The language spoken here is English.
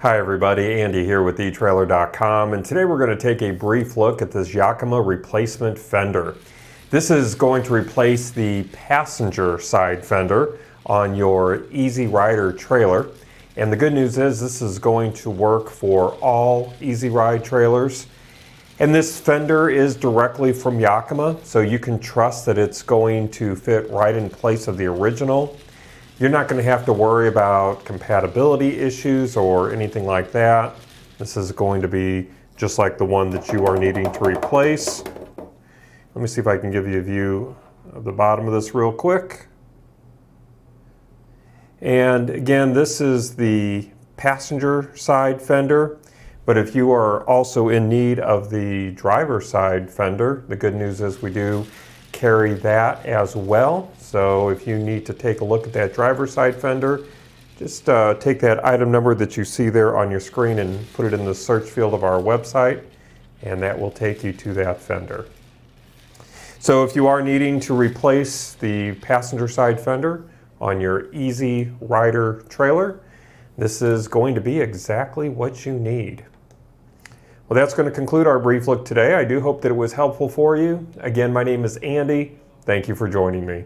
Hi everybody, Andy here with eTrailer.com and today we're going to take a brief look at this Yakima replacement fender. This is going to replace the passenger side fender on your EasyRider trailer and the good news is this is going to work for all Easy Ride trailers. And this fender is directly from Yakima so you can trust that it's going to fit right in place of the original you're not going to have to worry about compatibility issues or anything like that. This is going to be just like the one that you are needing to replace. Let me see if I can give you a view of the bottom of this real quick. And again, this is the passenger side fender. But if you are also in need of the driver side fender, the good news is we do carry that as well. So if you need to take a look at that driver's side fender, just uh, take that item number that you see there on your screen and put it in the search field of our website, and that will take you to that fender. So if you are needing to replace the passenger side fender on your Easy Rider trailer, this is going to be exactly what you need. Well, that's going to conclude our brief look today. I do hope that it was helpful for you. Again, my name is Andy. Thank you for joining me.